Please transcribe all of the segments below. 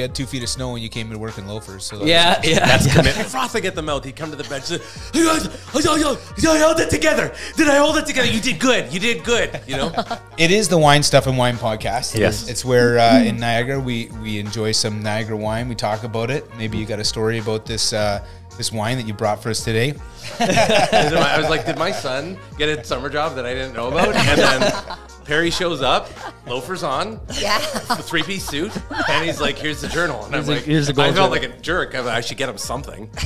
loafers. We had two feet of snow when you came to work in loafers. So that Yeah, was- yeah. That's commitment. Frothing at the mouth. He'd come to the bench. Say, hey guys, I held it together. Did I hold it together? You did good. You did good. You know. It is the wine stuff and wine podcast. Yes. it's where uh, in Niagara we we enjoy some Niagara wine. We talk about it. Maybe you got a story about this uh, this wine that you brought for us today. I was like, did my son get a summer job that I didn't know about? And then Perrie shows up, loafers on, Yeah. three piece suit, and he's like, "Here's the journal." And I'm a- like, here's a I gold felt journal. like a jerk. I, I should get him something.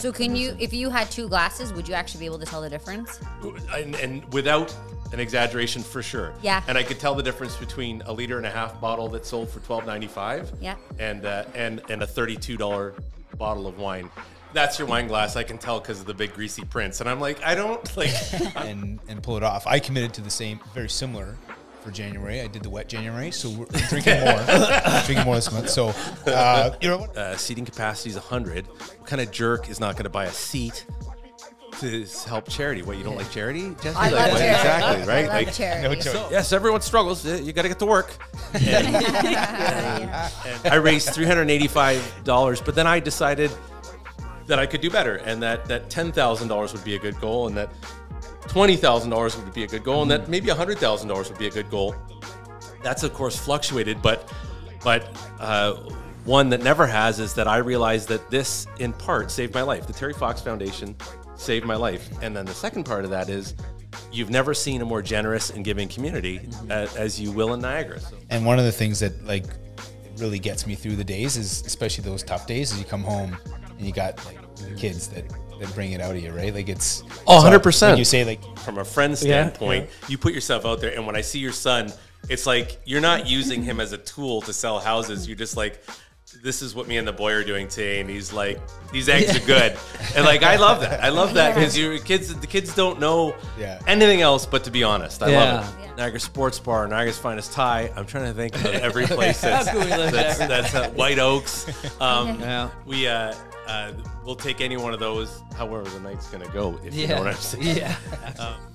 So can you, if you had two glasses, would you actually be able to tell the difference? and, and without an exaggeration for sure. Yeah. And I could tell the difference between a liter and a half bottle that sold for twelve ninety five. Yeah. And uh, and and a thirty two dollar bottle of wine. That's your wine glass. I can tell because of the big greasy prints. And I'm like, I don't like. and and pull it off. I committed to the same, very similar for January. I did the wet January, so we're drinking more, drinking more this month. So uh, you know what? uh, seating capacity is 100. What kind of jerk is not going to buy a seat to help charity? What, you don't like charity, Jesse? I Like, love charity. Exactly, I right? love like, charity. No joke. yes, everyone struggles. You got to get to work. And, and I raised $385, but then I decided that I could do better and that, that $10,000 would be a good goal and that $20,000 would be a good goal and that maybe $100,000 would be a good goal. That's of course fluctuated, but but uh, one that never has is that I realized that this in part saved my life. The Terry Fox Foundation saved my life, and then the second part of that is you've never seen a more generous and giving community a- as you will in Niagara. So And one of the things that like really gets me through the days is, especially those tough days, is you come home and you got like kids that that bring it out of you, right? Like it's Oh, 100%. You say like from a friend Yeah, standpoint, you put yourself out there, and when I see your son, it's like you're not using him as a tool to sell houses. You're just like, this is what me and the boy are doing today, and he's like, these eggs are good, and like I love that. I love that because your kids, the kids don't know Yeah. anything else but to be honest. I Yeah. love it. Yeah. Niagara Sports Bar, Niagara's finest Thai. I'm trying to think of every place that's How can we live that's, that's uh, White Oaks. Um, Yeah. We uh, uh, we'll take any one of those, however the night's gonna go. If you know what I'm saying. Yeah.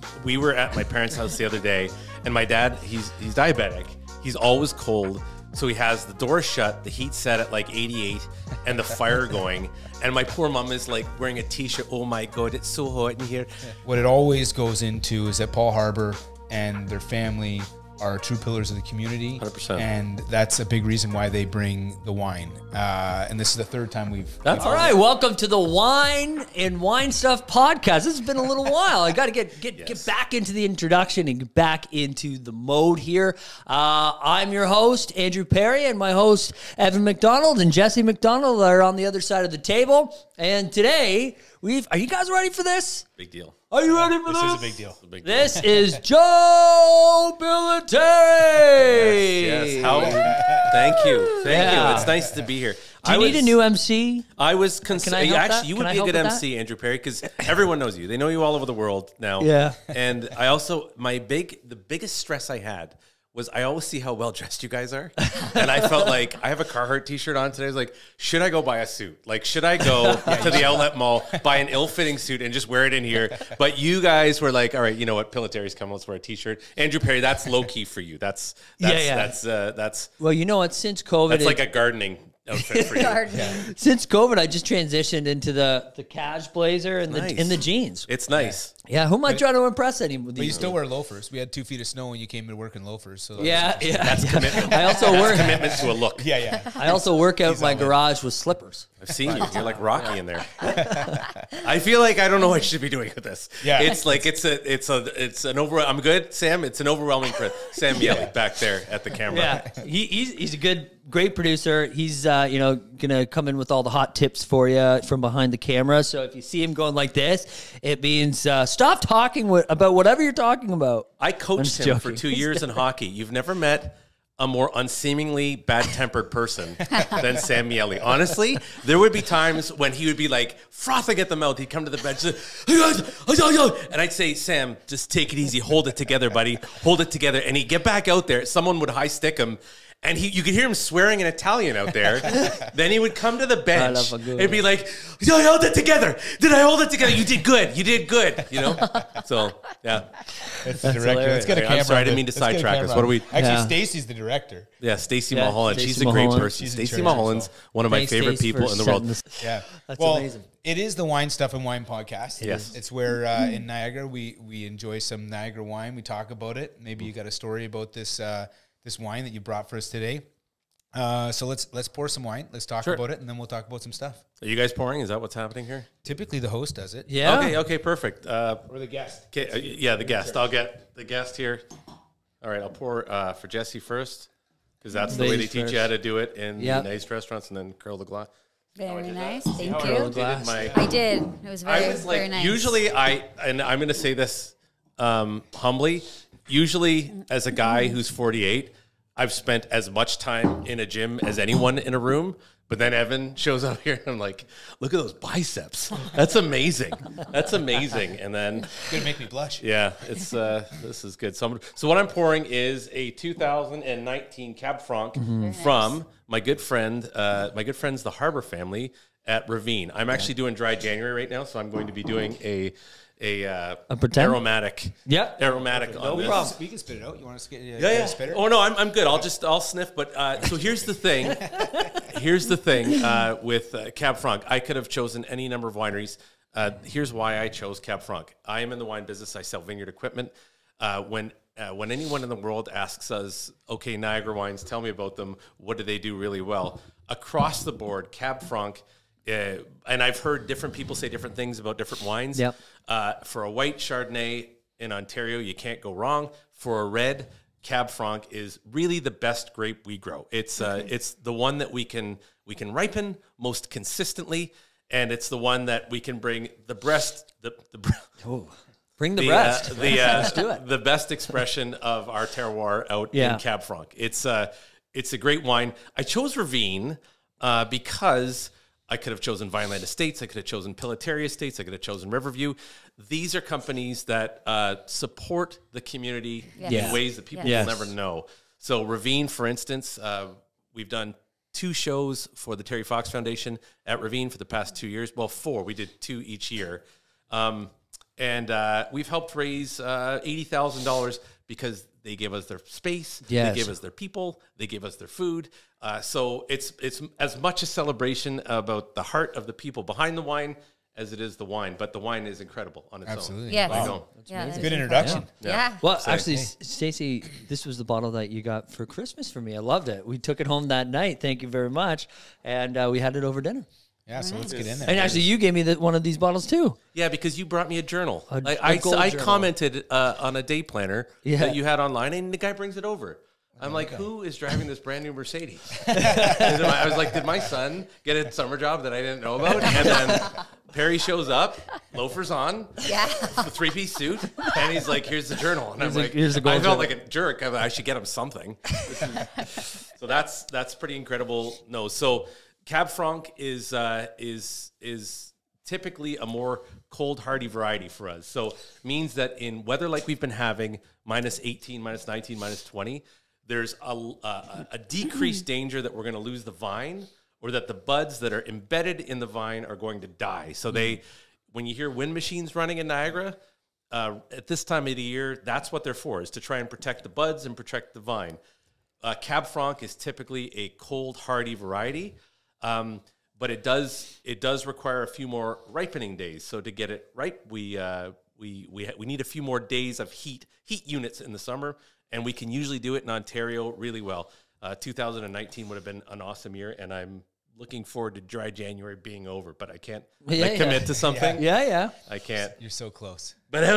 we were at my parents' house the other day, and my dad, he's he's diabetic. He's always cold, so he has the door shut, the heat set at like 88, and the fire going. And my poor mom is like wearing a t-shirt. Oh my god, it's so hot in here. what it always goes into is that Paul Harber and their family are true pillars of the community, 100%. and that's a big reason why they bring the wine. Uh, and this is the third time we've. That's All right, welcome to the Wine and Wine Stuff podcast. This has been a little while. I got to get get Yes. get back into the introduction and get back into the mode here. Uh, I'm your host Andrew Perrie, and my host Evan McDonald and Jesse McDonald are on the other side of the table. And today we've. Are you guys ready for this? Big deal. Are you ready for This this? is a big deal. A big deal. This is Joe Pillitteri. Yes. How? Thank you. Thank Yeah. you. It's nice to be here. Do you I need a new MC? I was cons- Can I help actually that? you would I be a good with that? MC, Andrew Perrie, because everyone knows you. They know you all over the world now. Yeah. And I also my big the biggest stress I had was I always see how well dressed you guys are, and I felt like I have a Carhartt T-shirt on today. I was like, should I go buy a suit? Like, should I go to the outlet mall buy an ill-fitting suit and just wear it in here? But you guys were like, all right, you know what? Pillitteri's coming. Let's wear a T-shirt. Andrew Perrie, that's low key for you. That's that's Yeah, yeah. that's uh, that's Well, you know what? Since COVID, that's it- like a gardening outfit for you. Gardening. Since COVID, I just transitioned into the the cash blazer and Nice. the in the jeans. It's nice. Yeah, who am I trying to impress anymore? But you still wear loafers. We had two feet of snow when you came to work in loafers. So that was- yeah, yeah. That's commitment. I also work. commitment to a look. yeah, yeah. I also work out my on it. garage with slippers. I've seen you. You're like Rocky in there. I feel like I don't know what I should be doing with this. Yeah. it's like it's a it's a it's an over. I'm good, Sam. It's an overwhelming. Pre- Sam Yelly back there at the camera. Yeah, he, he's he's a good, great producer. He's uh, you know gonna come in with all the hot tips for you from behind the camera. So if you see him going like this, it means uh, stop talking wi- about whatever you're talking about. I coached him for two years in hockey. You've never met a more unseemingly bad-tempered person than Sam Miele. Honestly, there would be times when he would be like frothing at the mouth. He'd come to the bench, and say, "Hey guys, yo, yo," and I'd say, "Sam, just take it easy, hold it together, buddy, hold it together." And he'd get back out there. Someone would high stick him. And he, you could hear him swearing in Italian out there. then he would come to the bench love a good and be like, "Did I hold it together? Did I hold it together? You did good. You did good." You know. So yeah, That's the director. hilarious. Let's get a I'm sorry, I didn't mean to let's get a sidetrack us. What are we- Actually, Yeah. Stacy's the director. yeah. Stacy Yeah, Mulholland. Stacey She's a great person. Stacy charge, Mulholland's so- one of my Thanks, favorite Stace, people in the world. this- Yeah, That's well, amazing. It is the wine stuff and wine podcast. Yes. it's where uh, in Niagara we we enjoy some Niagara wine. We talk about it. Maybe you got a story about this uh, this wine that you brought for us today. Uh, so let's let's pour some wine. Let's talk Sure. about it, and then we'll talk about some stuff. Are you guys pouring? Is that what's happening here? Typically, the host does it. Yeah. Okay. Okay. Perfect. Uh, or the guest. Okay, uh, yeah, the guest. I'll get the guest here. All right, I'll pour uh, for Jesse first because that's the way they Ladies teach first. you how to do it in Yep. nice restaurants, and then curl the glass. Very nice. Thank How I you. rotated glass. my- I did. It was very, I was like, very nice. usually I, and I'm going to say this um, humbly. Usually, as a guy who's 48, I've spent as much time in a gym as anyone in a room. But then Evan shows up here, and I'm like, look at those biceps. That's amazing. That's amazing. And then Gonna make me blush. Yeah, it's uh, this is good. So, I'm, so what I'm pouring is a 2019 Cab Franc from my good friend, uh, my good friends, the Harber family at Ravine. I'm actually doing dry January right now, so I'm going to be doing a a, uh, A pretend? aromatic, Yep. aromatic on this. problem. We can spit it out. You want to spit, uh, Yeah, yeah. spit it? Oh no, I'm, I'm good. I'll just I'll sniff. But uh, so here's the thing. here's the thing uh, with uh, Cab Franc. I could have chosen any number of wineries. Uh, here's why I chose Cab Franc. I am in the wine business. I sell vineyard equipment. Uh, when uh, when anyone in the world asks us, okay, Niagara wines, tell me about them. What do they do really well? Across the board, Cab Franc. Uh, and I've heard different people say different things about different wines. Yep. Uh, for a white Chardonnay in Ontario, you can't go wrong. For a red, Cab Franc is really the best grape we grow. It's uh, it's the one that we can we can ripen most consistently, and it's the one that we can bring the breast the the. bre- Bring the, The, breast. uh, the, uh, Let's do it. the best expression of our terroir out Yeah. in Cab Franc. It's uh, it's a great wine. I chose Ravine uh, because I could have chosen Vineland Estates. I could have chosen Pillitteri Estates. I could have chosen Riverview. These are companies that uh, support the community Yes. in ways that people Yes. will never know. So Ravine, for instance, uh, we've done two shows for the Terry Fox Foundation at Ravine for the past two years. Well, four. We did two each year. Um, and uh, we've helped raise uh, eighty thousand dollars because they gave us their space, Yes. they gave us their people, they gave us their food. Uh, so it's it's as much a celebration about the heart of the people behind the wine as it is the wine. But the wine is incredible on its Absolutely. own. Yes. I know. Yeah, that's Good introduction. Yeah. Well, So- actually, S- Stacey, this was the bottle that you got for Christmas for me. I loved it. We took it home that night. Thank you very much, and uh, we had it over dinner. Yeah, so let's get in there. And actually, you gave me the, one of these bottles too. Yeah, because you brought me a journal. A- I, a I, gold I journal. commented uh, on a day planner Yeah. that you had online, and the guy brings it over. I'm like, who is driving this brand new Mercedes? And then I was like, did my son get a summer job that I didn't know about? And then Perrie shows up, loafers on, Yeah. a three piece suit, and he's like, "Here's the journal." And Here's I'm a- like, here's the I gold felt journal. like a jerk. I, I should get him something. This is- so that's that's pretty incredible. No, so Cab Franc is uh, is is typically a more cold hardy variety for us. So means that in weather like we've been having, minus 18, minus 19, minus 20, there's a, a, a decreased danger that we're going to lose the vine or that the buds that are embedded in the vine are going to die. So they, when you hear wind machines running in Niagara, uh, at this time of the year, that's what they're for, is to try and protect the buds and protect the vine. Uh, Cab Franc is typically a cold, hardy variety, um, but it does it does require a few more ripening days. So to get it ripe, we uh, we we ha- we need a few more days of heat heat units in the summer, and we can usually do it in Ontario really well. Uh, 2019 would have been an awesome year, and I'm looking forward to dry January being over. But I can't Yeah, like, yeah. commit to something. Yeah, yeah. I can't. You're so close. But then,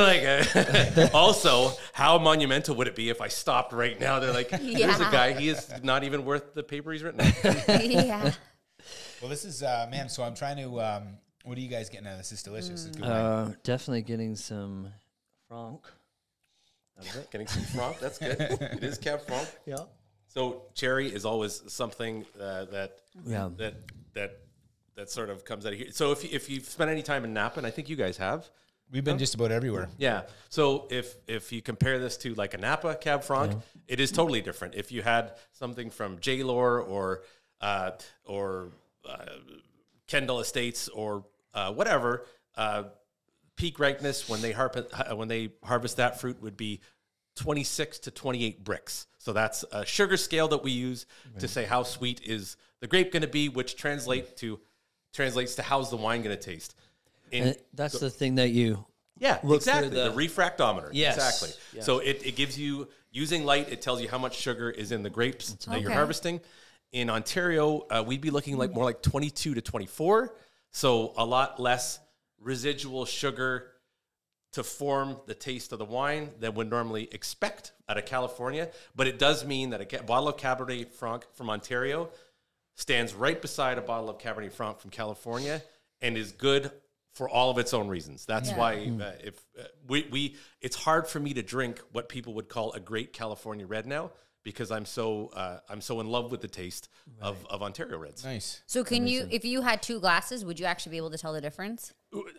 like, uh, also, how monumental would it be if I stopped right now? They're like, "There's a guy. He is not even worth the paper he's written. on." yeah. Well, this is uh, man. So I'm trying to. Um, what are you guys getting out of this? It's delicious. It's good wine. Uh, definitely getting some Franc. Getting some Franc. That's good. It is Cab Franc. Yeah. So cherry is always something uh, that Yeah. that that that sort of comes out of here. So if you, if you've spent any time in Napa, and I think you guys have, We've been just about everywhere. Yeah. So if if you compare this to like a Napa Cab Franc, it is totally different. If you had something from J Lohr or uh, or Kendall Estates or uh, whatever, uh, peak ripeness when they harvest when they harvest that fruit would be 26 to 28 Brix. So that's a sugar scale that we use to say how sweet is the grape going to be, which translate to translates to how's the wine going to taste. In, And that's the thing that you yeah, look exactly. The, the- refractometer. Yes. Exactly. Yes. So it, it gives you using light. It tells you how much sugar is in the grapes that you're harvesting. In Ontario, uh, we'd be looking like more like 22 to 24. So a lot less residual sugar to form the taste of the wine than would normally expect out of California. But it does mean that a bottle of Cabernet Franc from Ontario stands right beside a bottle of Cabernet Franc from California and is good for all of its own reasons. That's Yeah. why uh, if uh, we, we it's hard for me to drink what people would call a great California red now because I'm so uh, I'm so in love with the taste of, of Ontario reds. Nice. So can you, if you had two glasses, would you actually be able to tell the difference?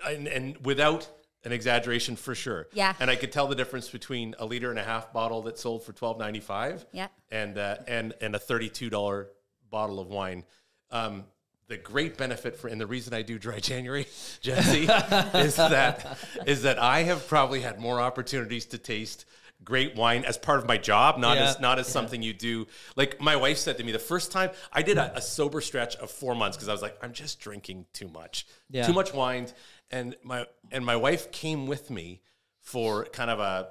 and, and without an exaggeration for sure. Yeah. And I could tell the difference between a liter and a half bottle that sold for twelve ninety five. Yeah. And uh, and and a thirty two dollar bottle of wine. Um, the great benefit for and the reason I do dry January, Jesse, is that is that I have probably had more opportunities to taste great wine as part of my job, not Yeah. as not as something you do. Like my wife said to me the first time I did a, a sober stretch of four months because I was like, I'm just drinking too much, Yeah. too much wine, and my and my wife came with me for kind of a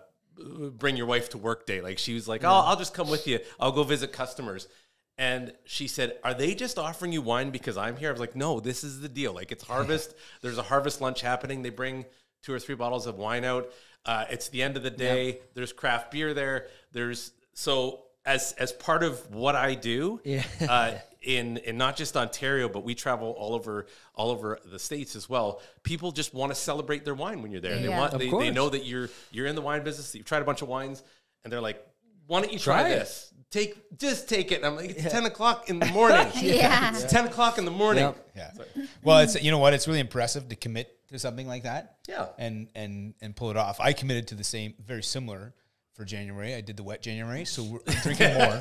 bring your wife to work day. Like she was like, oh, I'll just come with you. I'll go visit customers. And she said, Are they just offering you wine because I'm here? I was like, No, this is the deal. Like, it's harvest. There's a harvest lunch happening. They bring two or three bottles of wine out. Uh, it's the end of the day. There's craft beer there. There's so as as part of what I do, Yeah. uh, in in not just Ontario, but we travel all over all over the states as well. People just want to celebrate their wine when you're there. They want they, they know that you're you're in the wine business. that You've tried a bunch of wines, and they're like, "Why don't you try, Try this? Take just take it." And I'm like, "It's ten o'clock in the morning. Yeah. it's ten o'clock in the morning." Yep. Yeah. Well, it's you know what? It's really impressive to commit to something like that. Yeah. And and and pull it off. I committed to the same, very similar for January. I did the wet January, so we're drinking more,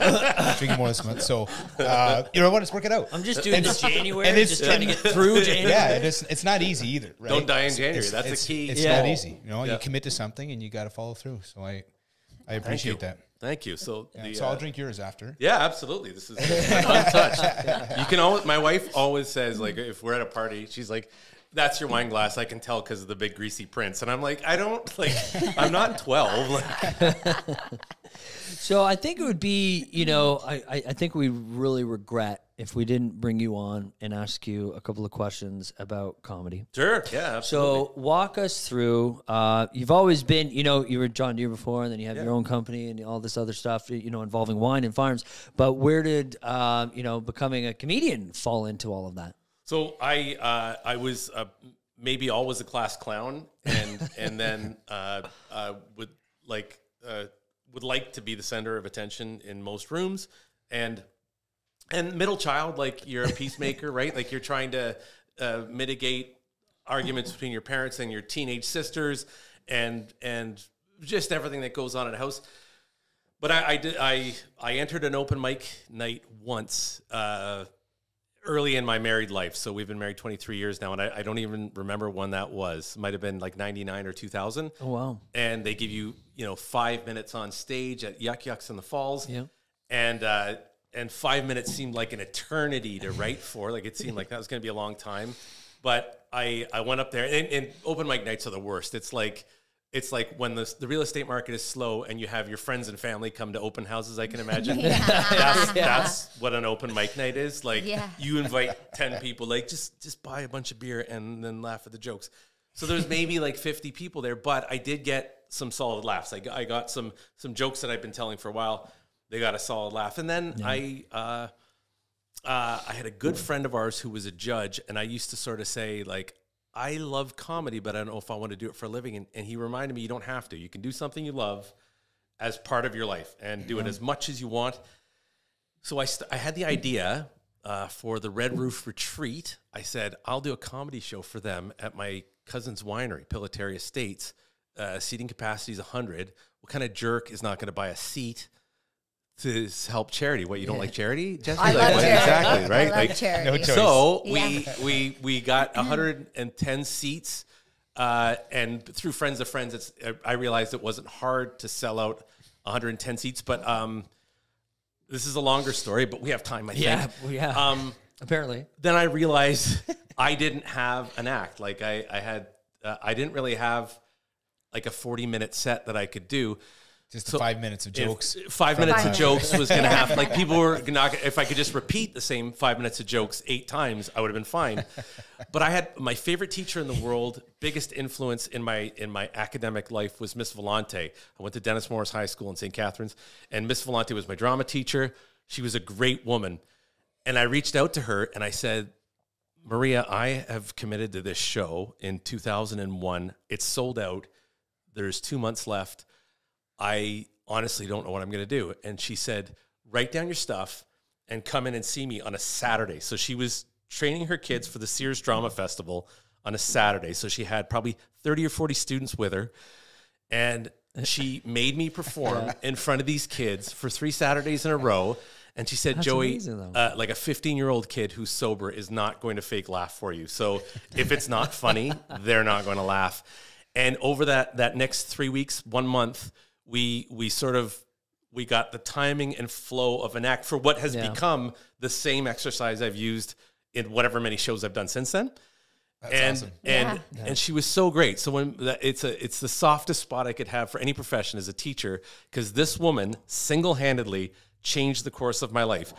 drinking more this month. So uh, you know what? Let's work it out. I'm just doing this January, and it's- just trying to get through January. yeah, it is, it's not easy either. Right? Don't die in January. it's- That's the key. It's Yeah. not easy. You know, Yeah. you commit to something and you got to follow through. So I, I appreciate you. that. Thank you. So, Yeah, the, so I'll uh, drink yours after. Yeah, absolutely. This is untouched. You can always. My wife always says, like, if we're at a party, she's like, "That's your wine glass." I can tell because of the big greasy prints, and I'm like, I don't like. I'm not twelve. Like, So I think it would be, you know, I, I, think we really regret if we didn't bring you on and ask you a couple of questions about comedy. sure. Yeah. Absolutely. So walk us through. Uh, you've always been, you know, you were John Deere before, and then you have your own company and all this other stuff, you know, involving wine and farms. But where did, um, you know, becoming a comedian fall into all of that? So I uh, I was uh, maybe always a class clown, and and then uh, uh, would like uh, would like to be the center of attention in most rooms, and and middle child like you're a peacemaker, right? Like you're trying to uh, mitigate arguments between your parents and your teenage sisters, and and just everything that goes on at a house. But I, I did I I entered an open mic night once. Early in my married life. So we've been married 23 years now, and I, I don't even remember when that was. Might have been like 99 or 2000. Oh, wow. And they give you, you know, five minutes on stage at Yuk Yuks in the Falls. Yeah. And, uh, and five minutes seemed like an eternity to write for. Like it seemed like that was going to be a long time. But I, I went up there, and, and open mic nights are the worst. It's like, it's like when the, the real estate market is slow and you have your friends and family come to open houses, I can imagine. That's, that's what an open mic night is. Like Yeah. you invite 10 people, like just, just buy a bunch of beer and then laugh at the jokes. So there's maybe like 50 people there, but I did get some solid laughs. I got, I got some, some jokes that I've been telling for a while. They got a solid laugh. And then I, uh, uh, I had a good friend of ours who was a judge, and I used to sort of say, like, I love comedy, but I don't know if I want to do it for a living. And, and he reminded me, you don't have to. You can do something you love as part of your life and do it as much as you want. So I, st- I had the idea uh, for the Red Roof Retreat. I said, I'll do a comedy show for them at my Cousins Winery, Pillitteri Estates. Uh, seating capacity is 100. What kind of jerk is not going to buy a seat to help charity? What, you don't like charity, Jesse? I Like, love charity. Exactly, right? I love Like, charity. No choice. so Yeah. we we we got 110 seats, uh, and through friends of friends, it's I realized it wasn't hard to sell out 110 seats. But um, this is a longer story, but we have time. I think. Yeah, well, yeah. Um, Apparently. then I realized I didn't have an act. Like I I had uh, I didn't really have like a 40 minute set that I could do. Just So five minutes of jokes. five minutes Five of minutes. jokes was going to happen. Like people were not. If I could just repeat the same five minutes of jokes eight times, I would have been fine. But I had my favorite teacher in the world, biggest influence in my in my academic life was Miss Volante. I went to Denis Morris High School in St. Catharines, and Miss Volante was my drama teacher. She was a great woman, and I reached out to her and I said, Maria, I have committed to this show in 2001. It's sold out. There's two months left. I honestly don't know what I'm going to do. And she said, write down your stuff and come in and see me on a Saturday. So she was training her kids for the Sears Drama Festival on a Saturday. So she had probably 30 or 40 students with her. And she made me perform in front of these kids for three Saturdays in a row. And she said, Joey, amazing, uh, like a 15 year old kid who's sober is not going to fake laugh for you. So if it's not funny, they're not going to laugh. And over that that next three weeks, one month, we we sort of we got the timing and flow of an act for what has Yeah. become the same exercise I've used in whatever many shows I've done since then. and awesome. and and she was so great. So when it's a it's the softest spot I could have for any profession as a teacher because this woman single handedly changed the course of my life.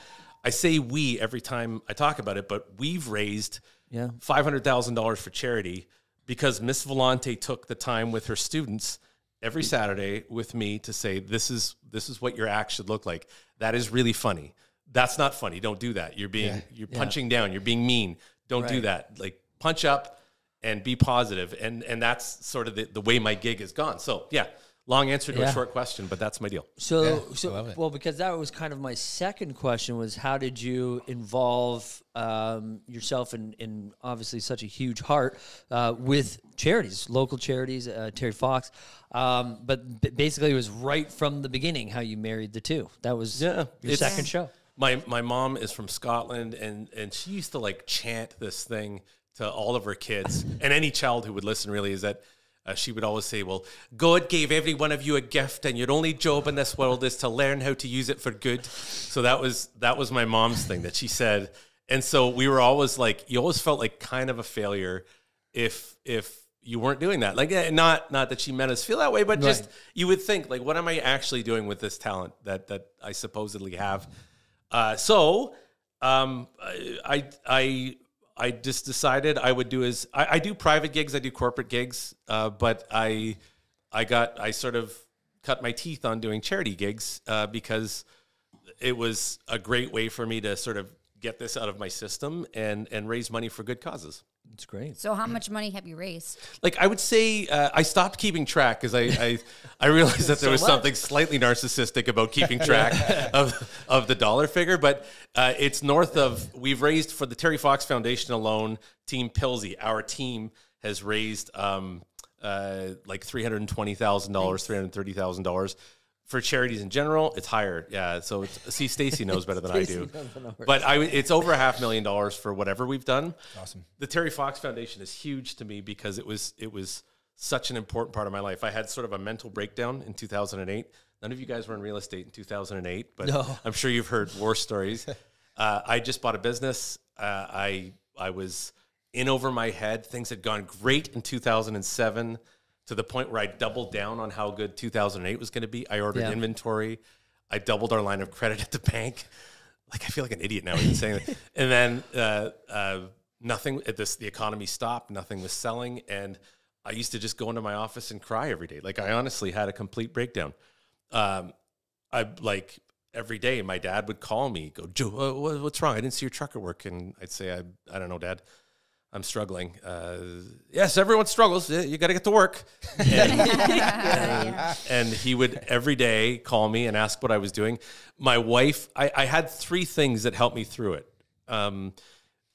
I say we every time I talk about it, but we've raised Yeah. five hundred thousand dollars for charity because Miss Volante took the time with her students every Saturday with me to say this is this is what your act should look like. That is really funny. That's not funny. Don't do that. You're being you're punching down. You're being mean. Don't do that. Like punch up and be positive. And and that's sort of the, the way my gig has gone. So yeah, long answer to Yeah. a short question, but that's my deal. So, Yeah, so I love it. well, because that was kind of my second question was how did you involve um, yourself in, in obviously such a huge heart uh, with charities, local charities, uh, Terry Fox, um, but b- basically it was right from the beginning how you married the two. That was Yeah, your second show. My my mom is from Scotland, and and she used to like chant this thing to all of her kids, and any child who would listen really is that. Uh, she would always say, "Well, God gave every one of you a gift, and your only job in this world is to learn how to use it for good." So that was that was my mom's thing that she said, and so we were always like, you always felt like kind of a failure if if you weren't doing that. Like, eh, not not that she meant us feel that way, but just you would think like, what am I actually doing with this talent that that I supposedly have? Uh, so um, I I I just decided I would do is I, I do private gigs, I do corporate gigs, uh, but I I got I sort of cut my teeth on doing charity gigs uh, because it was a great way for me to sort of get this out of my system and and raise money for good causes. It's great. So how much money have you raised? Like I would say, uh, I stopped keeping track because I, I I realized that there was much. something slightly narcissistic about keeping track of of the dollar figure. But uh, it's north of we've raised for the Terry Fox Foundation alone. Team Pilsy, our team has raised um, uh, like three hundred twenty thousand dollars, three hundred thirty thousand dollars. For charities in general, it's higher. Yeah. So it's, see, Stacy knows better than I do. But I, it's over a half million dollars for whatever we've done Awesome. the Terry Fox Foundation is huge to me because it was it was such an important part of my life. I had sort of a mental breakdown in 2008. None of you guys were in real estate in 2008, but No. I'm sure you've heard war stories. uh, I just bought a business. Uh, I I was in over my head. Things had gone great in 2007 to the point where I doubled down on how good 2008 was going to be. I ordered Yeah. inventory. I doubled our line of credit at the bank. Like I feel like an idiot now even saying that. And then uh, uh, nothing. At this, the economy stopped. Nothing was selling, and I used to just go into my office and cry every day. Like I honestly had a complete breakdown. Um, I like every day. My dad would call me, go, Joe, uh, what's wrong? I didn't see your truck at work, and I'd say, I, I don't know, Dad. I'm struggling. Uh, yes, everyone struggles. You got to get to work. And, and, and he would every day call me and ask what I was doing. My wife, I, I had three things that helped me through it. Um,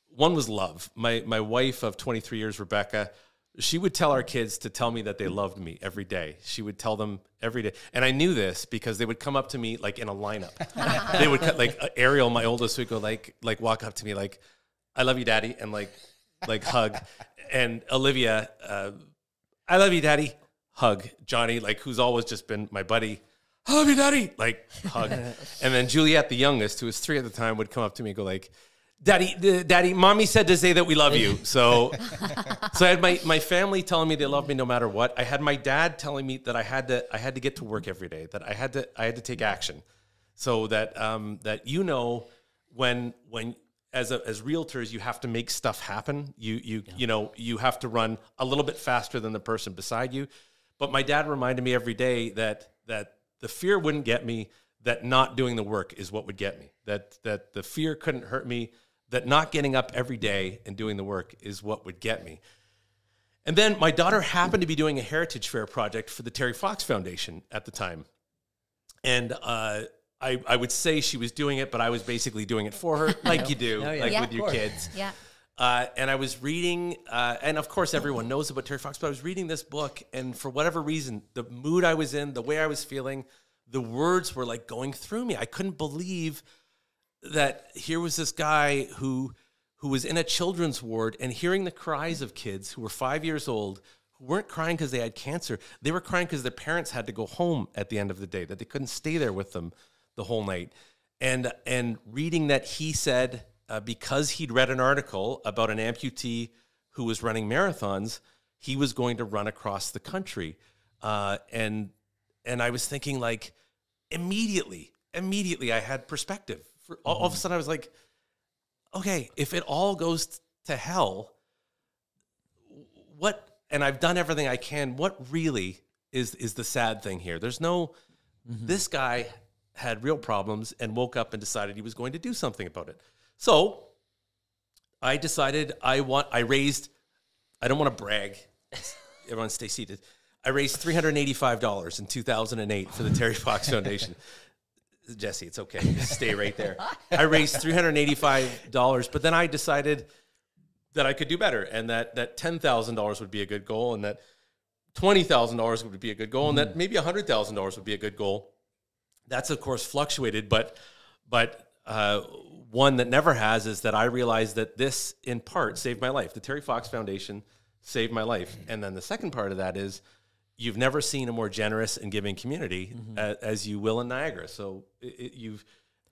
one was love. My my wife of 23 years, Rebecca, she would tell our kids to tell me that they loved me every day. She would tell them every day. And I knew this because they would come up to me like in a lineup. they would cut like Ariel, my oldest, would go like like walk up to me like, "I love you, daddy," and like like hug. And Olivia, uh, "I love you, daddy," hug. Johnny, like who's always just been my buddy, "I love you, daddy," like hug. and then Juliet, the youngest, who was three at the time, would come up to me and go like. Daddy, daddy, mommy said to say that we love you. So, so I had my, my family telling me they love me no matter what. I had my dad telling me that I had to I had to get to work every day. That I had to I had to take action. So that um, that you know when when as a, as realtors you have to make stuff happen. You you you know you have to run a little bit faster than the person beside you. But my dad reminded me every day that that the fear wouldn't get me. That not doing the work is what would get me. That that the fear couldn't hurt me that not getting up every day and doing the work is what would get me. And then my daughter happened to be doing a heritage fair project for the Terry Fox Foundation at the time. And uh, I, I would say she was doing it, but I was basically doing it for her, like you do, Oh, yeah. like Yeah. with your kids. Yeah. Uh, and I was reading, uh, and of course, everyone knows about Terry Fox, but I was reading this book, and for whatever reason, the mood I was in, the way I was feeling, the words were like going through me. I couldn't believe that here was this guy who who was in a children's ward and hearing the cries of kids who were five years old who weren't crying because they had cancer they were crying because their parents had to go home at the end of the day that they couldn't stay there with them the whole night. And and reading that he said uh, because he'd read an article about an amputee who was running marathons he was going to run across the country. Uh, and and i was thinking like immediately immediately i had perspective. For all, all of a sudden i was like okay if it all goes to hell what and i've done everything i can what really is is the sad thing here? There's no this guy had real problems and woke up and decided he was going to do something about it so i decided i want i raised i don't want to brag everyone stay seated i raised $385 in 2008 for the terry fox foundation Jesse, it's okay. Just stay right there. I raised three hundred eighty-five dollars, but then I decided that I could do better, and that that ten thousand dollars would be a good goal, and that twenty thousand dollars would be a good goal, and that mm. maybe hundred thousand dollars would be a good goal. That's of course fluctuated, but but uh, one that never has is that I realized that this in part saved my life. The Terry Fox Foundation saved my life, and then the second part of that is you've never seen a more generous and giving community a- as you will in Niagara. So it, it- you've,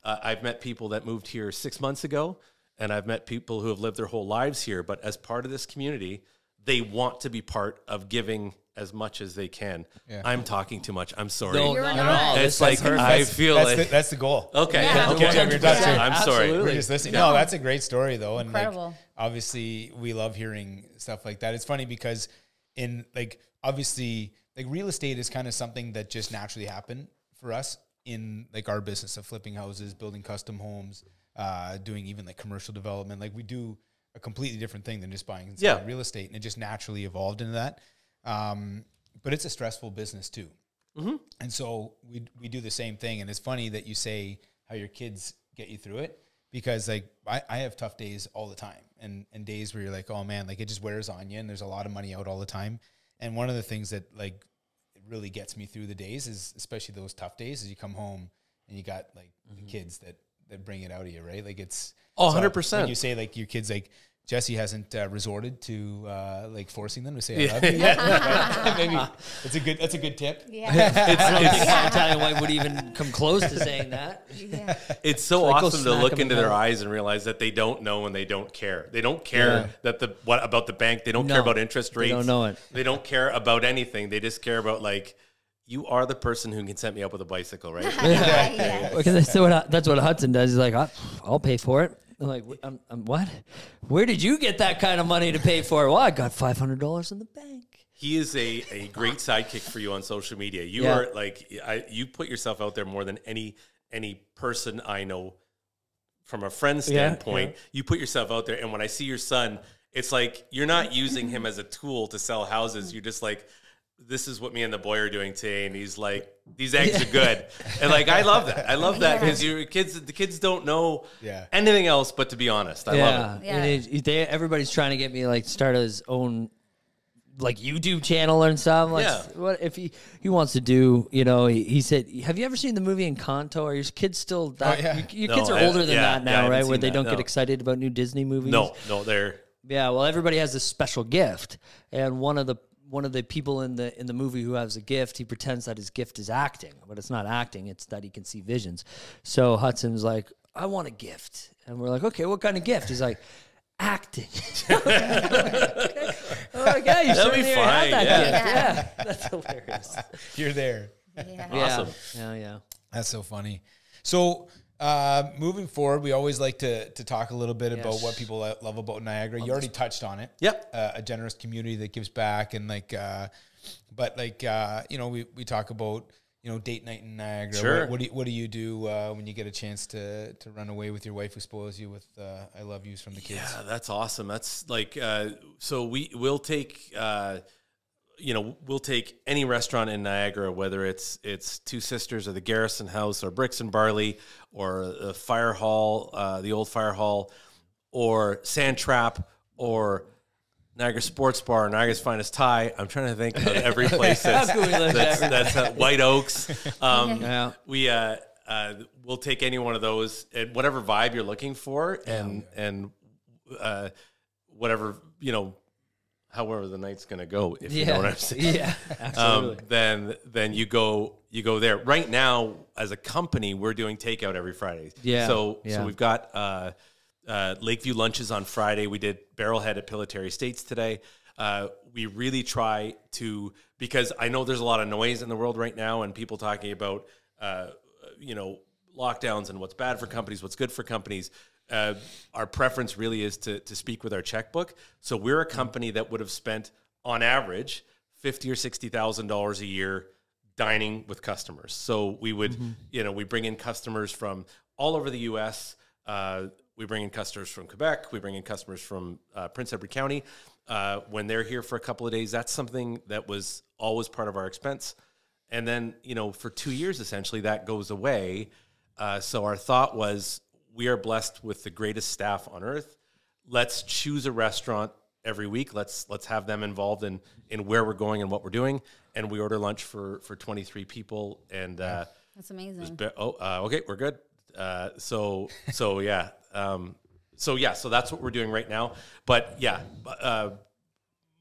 uh, I've met people that moved here six months ago, and I've met people who have lived their whole lives here. But as part of this community, they want to be part of giving as much as they can. I'm talking too much. I'm sorry. No, You're not not. at all. It's This like perfect. I feel that's, like the, that's the goal. okay. Yeah. okay. Yeah, you're done, too. I'm sorry. Absolutely. We're just listening. No, that's a great story though, and like Incredible. obviously we love hearing stuff like that. It's funny because in like obviously like real estate is kind of something that just naturally happened for us in like our business of flipping houses, building custom homes, uh, doing even like commercial development. Like we do a completely different thing than just buying Yeah. real estate, and it just naturally evolved into that. Um, but it's a stressful business too. And so we we do the same thing. And it's funny that you say how your kids get you through it because like I, I have tough days all the time and, and days where you're like, oh man, like it just wears on you and there's a lot of money out all the time. And one of the things that like really gets me through the days is especially those tough days is you come home and you got like the kids that that bring it out of you, right? Like it's Oh, 100%. When you say like your kids like Jesse hasn't uh, resorted to uh, like forcing them to say I love you yet. Maybe it's a good that's a good tip. Yeah. I don't think an Italian wife would even come close to saying that. yeah. It's so like, awesome to look into their head. eyes and realize that they don't know and they don't care. They don't care Yeah. that the what about the bank. They don't No, care about interest rates. they rates. don't know it. They don't care about anything. They just care about like you are the person who can set me up with a bicycle, right? yeah. Because that's what that's what Hudson does. He's like, I, I'll pay for it. I'm like, "Wh- um, um, what? Where did you get that kind of money to pay for it? Well, I got five hundred dollars in the bank. he is a, a great sidekick for you on social media. You Yeah. are like I, you put yourself out there more than any any person I know from a friend Yeah, standpoint. You put yourself out there, and when I see your son, it's like you're not using him as a tool to sell houses. You're just like. This is what me and the boy are doing today, and he's like, "These eggs are good," and like I love that. I love that because your kids, the kids don't know Yeah. anything else but to be honest. I yeah, love it. Yeah. It, they, everybody's trying to get me like start his own like YouTube channel and stuff. Like, Yeah. what if he he wants to do? You know, he, he said, "Have you ever seen the movie Encanto? Are your kids still oh, that? yeah. Your, your No, kids are I- older than yeah, that now, haven't right? Where they that, don't get excited about new Disney movies. No, no, they're Yeah, well, everybody has a special gift, and one of the one of the people in the in the movie who has a gift, he pretends that his gift is acting, but it's not acting; it's that he can see visions. So Hudson's like, "I want a gift," and we're like, "Okay, what kind of gift?" He's like. Acting. okay. I'm like, oh, yeah, you That'll be certainly have fine, that yeah. gift. Yeah, that's hilarious. You're there. Yeah. Awesome. Yeah, yeah, yeah. That's so funny. So, uh, moving forward, we always like to to talk a little bit about what people love about Niagara. You already touched on it. Yep. Uh, a generous community that gives back, and like, uh, but like, uh, you know, we we talk about you know date night in Niagara. Sure. What, what do you, what do you do uh, when you get a chance to to run away with your wife who spoils you with uh, "I love yous" from the kids? Yeah, that's awesome. That's like uh, so we will take uh, you know we'll take any restaurant in Niagara, whether it's it's Two Sisters or the Garrison House or Bricks and Barley or the Fire Hall, uh, the old Fire Hall, or Sand Trap or Niagara Sports Bar, Niagara's Finest Thai. I'm trying to think of every place that's, that's, that's uh, White Oaks. Um, Yeah. we uh, uh, we'll take any one of those and whatever vibe you're looking for, and and uh, whatever you know, however the night's gonna go. If you know what I'm saying. Yeah, Um, absolutely. then then you go you go there. Right now, as a company, we're doing takeout every Friday. Yeah, So yeah. so we've got uh, uh, Lakeview lunches on Friday. We did Barrelhead at Pillitteri Estates today. Uh, we really try to because I know there's a lot of noise in the world right now, and people talking about uh, you know lockdowns and what's bad for companies, what's good for companies. Uh, our preference really is to to speak with our checkbook. So we're a company that would have spent on average fifty or sixty thousand dollars a year dining with customers. So we would, you know, we bring in customers from all over the U.S. Uh, we bring in customers from Quebec. We bring in customers from uh, Prince Edward County. Uh, when they're here for a couple of days, that's something that was always part of our expense. And then, you know, for two years, essentially, that goes away. Uh, so our thought was, we are blessed with the greatest staff on earth. Let's choose a restaurant every week. Let's let's have them involved in in where we're going and what we're doing. And we order lunch for for 23 people. And uh, That's amazing. be- oh, uh, okay, we're good. Uh, so so yeah. Um, so yeah, so that's what we're doing right now. But yeah, uh,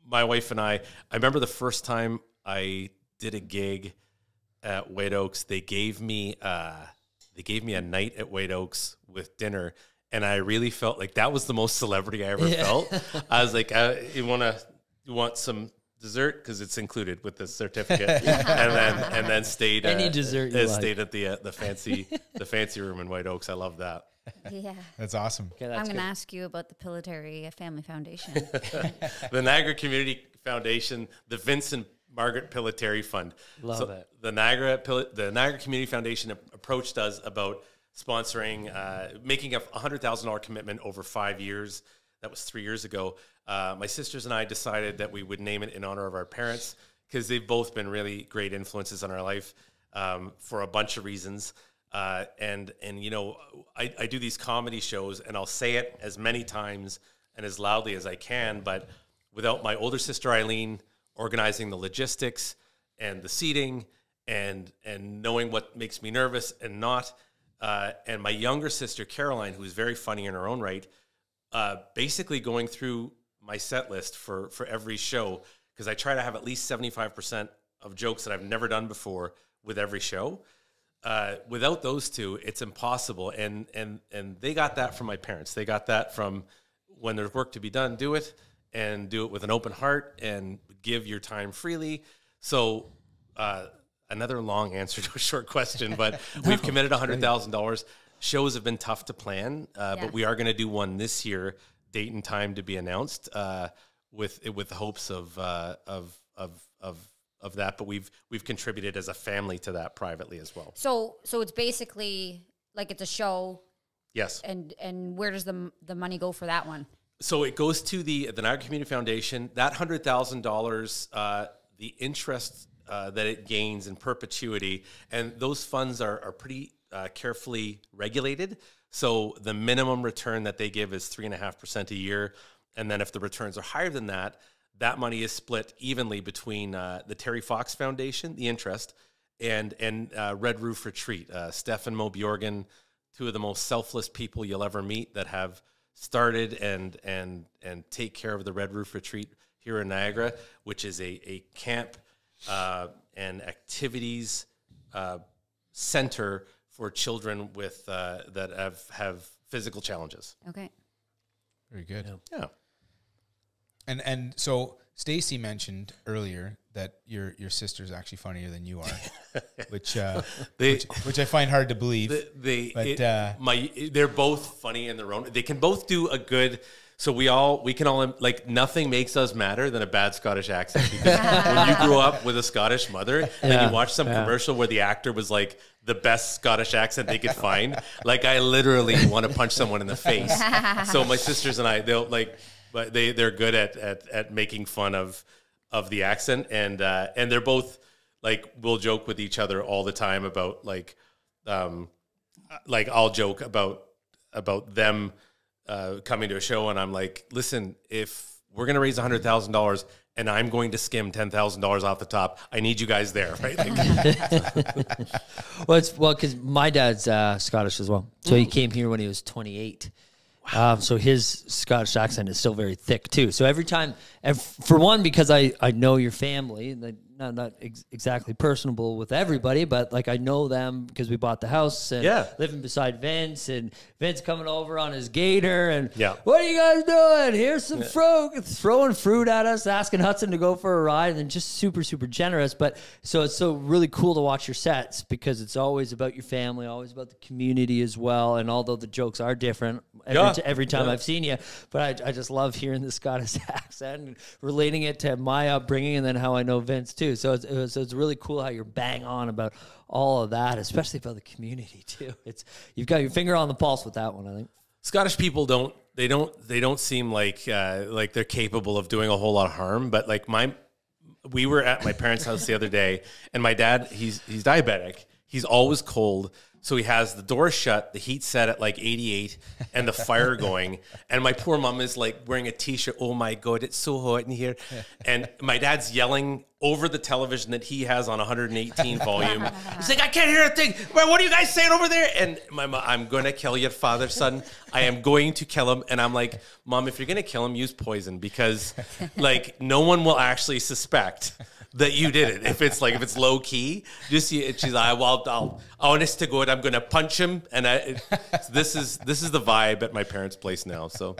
my wife and I. I remember the first time I did a gig at White Oaks. They gave me uh, they gave me a night at White Oaks with dinner, and I really felt like that was the most celebrity I ever felt. I was like, uh, you want to you want some dessert because it's included with the certificate, and then and then stayed Any uh, dessert you uh, like. stayed at the uh, the fancy the fancy room in White Oaks. I love that. Yeah. That's awesome. Okay, I'm going to ask you about the Pillitteri Family Foundation. the Niagara Community Foundation, the Vincent Margaret Pillitteri Fund. Love it. The Niagara Pil- the Niagara Community Foundation ap- approached us about sponsoring, uh, making a hundred thousand dollar commitment over five years. That was three years ago. Uh, my sisters and I decided that we would name it in honor of our parents because they've both been really great influences on our life um, for a bunch of reasons. Uh, and and you know, I, I do these comedy shows, and I'll say it as many times and as loudly as I can, but without my older sister Eileen organizing the logistics and the seating and and knowing what makes me nervous and not, uh, and my younger sister Caroline, who is very funny in her own right, uh, basically going through my set list for for every show because I try to have at least seventy five percent of jokes that I've never done before with every show. Uh, without those two, it's impossible. And and and they got that from my parents. They got that from when there's work to be done, do it and do it with an open heart and give your time freely. So uh, another long answer to a short question, but we've committed hundred thousand dollars. Shows have been tough to plan, uh, Yeah. but we are going to do one this year, date and time to be announced, uh, with with hopes of uh, of of of of that. But we've we've contributed as a family to that privately as well. so, so it's basically like it's a show, Yes. and and where does the the money go for that one? So it goes to the the Niagara Community Foundation. That hundred thousand dollars, uh, the interest uh, that it gains in perpetuity, and those funds are are pretty uh, carefully regulated. So the minimum return that they give is three and a half percent a year, and then if the returns are higher than that, that money is split evenly between uh, the Terry Fox Foundation, the interest, and and uh, Red Roof Retreat. Uh, Steph and Mo Bjorgen, two of the most selfless people you'll ever meet, that have started and and and take care of the Red Roof Retreat here in Niagara, which is a a camp uh, and activities uh, center for children with uh, that have have physical challenges. Okay. Very good. Yeah. And and so Stacy mentioned earlier that your your sister's actually funnier than you are, which uh, They- which, which I find hard to believe. The- they But, it- uh, my they're both funny in their own. They can both do a good. So we all we can all like nothing makes us madder than a bad Scottish accent because when you grew up with a Scottish mother and then you watch some yeah. commercial where the actor was like the best Scottish accent they could find, like I literally want to punch someone in the face. so my sisters and I they'll like, but they they're good at at at making fun of of the accent and uh, and they're both like we'll joke with each other all the time about like um like I'll joke about about them uh, coming to a show, and I'm like, listen, if we're gonna raise hundred thousand dollars and I'm going to skim ten thousand dollars off the top, I need you guys there, right? Like, Well, it's well because my dad's uh, Scottish as well, so he came here when he was 28. Um, so his Scottish accent is still very thick too. So every time, for one, because I, I know your family, not not ex- exactly personable with everybody, but like I know them because we bought the house and Yeah. living beside Vince, and Vince coming over on his gator, and Yeah. what are you guys doing? Here's some fruit, throwing fruit at us, asking Hudson to go for a ride, and then just super super generous. But so it's so really cool to watch your sets because it's always about your family, always about the community as well. And although the jokes are different every, Yeah. every time Yeah. I've seen you, but I, I just love hearing the Scottish accent and relating it to my upbringing and then how I know Vince too. So it's, it was, so it's really cool how you're bang on about all of that, especially about the community too. It's you've got your finger on the pulse with that one, I think. Scottish people don't they don't they don't seem like uh, like they're capable of doing a whole lot of harm. But like my, we were at my parents' house the other day, and my dad he's he's diabetic. He's always cold. So he has the door shut, the heat set at like 88, and the fire going. And my poor mom is like wearing a t-shirt. Oh my god, it's so hot in here. And my dad's yelling over the television that he has on 118 volume. He's like, I can't hear a thing. What are you guys saying over there? And my mom, I'm going to kill your father, son. I am going to kill him. And I'm like, Mom, if you're going to kill him, use poison because, like, no one will actually suspect that you did it. If it's like if it's low key, just you- she's like, well, I'll honest to God, I'm going to punch him. And I, it, this is this is the vibe at my parents' place now. So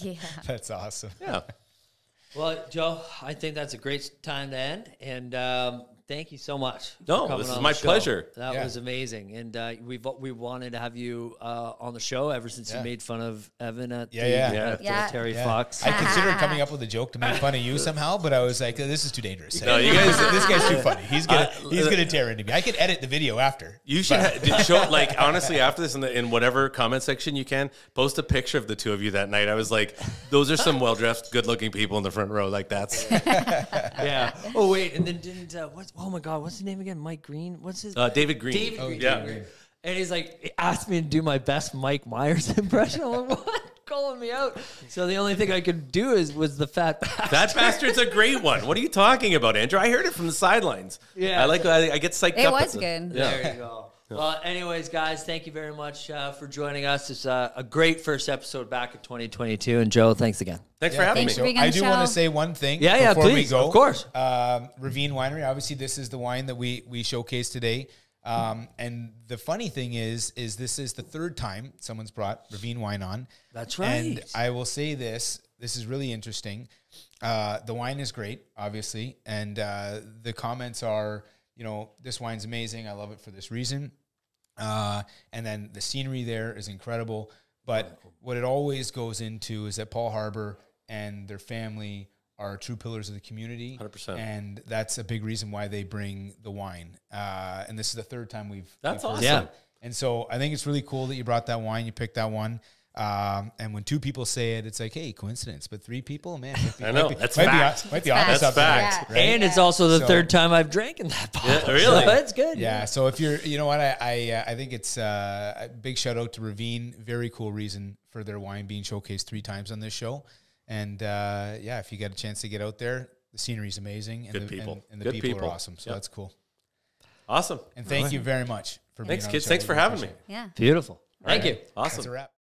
Yeah. That's awesome. yeah. Well, Joe, I think that's a great time to end, and um, thank you so much. No, coming this is on my pleasure. That Yeah. was amazing, and uh, we've we wanted to have you uh, on the show ever since Yeah. you made fun of Evan at Yeah, the, yeah. at the Yeah. Terry Yeah. Fox. I considered coming up with a joke to make fun of you somehow, but I was like, "This is too dangerous." No, you guys- this, this guy's too funny. He's gonna Uh, he's gonna tear into me. I could edit the video after. You should ha- show like honestly after this in the in whatever comment section you can post a picture of the two of you that night. I was like, those are some well dressed, good looking people in the front row. Like that's yeah. Oh wait, and then didn't uh, what's oh my god, what's his name again? Mike Green. What's his uh, David Green. David Green. yeah. Green. And he's like he asked me to do my best Mike Myers impression. I'm like, what? Calling me out. So the only thing I could do is was the fat bastard. That bastard's a great one. What are you talking about, Andrew? I heard it from the sidelines. Yeah. I like. I, I get psyched It up. was at the- good. Yeah. There you go. Well, anyways, guys, thank you very much uh, for joining us. It's uh, a great first episode back in 2022. And Joe, thanks again. Thanks for having Thanks me. for being on I the do want to say one thing. Yeah, yeah, before we please, go. of course. Um, Ravine Winery. Obviously, this is the wine that we we showcased today. Um, and the funny thing is, is this is the third time someone's brought Ravine wine on. That's right. And. I will say this: this is really interesting. Uh, the wine is great, obviously, and uh, the comments are, you know, this wine's amazing. I love it for this reason. Uh, and then the scenery there is incredible. But what it always goes into is that Paul Harber and their family are true pillars of the community. 100%. And that's a big reason why they bring the wine. Uh, and this is the third time we've. That's we've awesome. it. And so I think it's really cool that you brought that wine, you picked that one. Um, and when two people say it, it's like, hey, coincidence. But three people, man, might be, I know. might be, That's might fact. Be, might be That's fact. That's there, fact. right? And it's also the So- third time I've drank in that bottle. really? So it's good. Yeah. So if you're, you know what, I I, uh, I think it's uh, a big shout out to Ravine. Very cool reason for their wine being showcased three times on this show. And uh, yeah, if you get a chance to get out there, the scenery is amazing, and Good the, people. and, and the Good people, people. are awesome. So Yep. that's cool. Awesome. And thank you very much for Thanks, being on the kids. show. Thanks for having me. it. Yeah. Beautiful. Thank Right. you. Awesome. That's a wrap.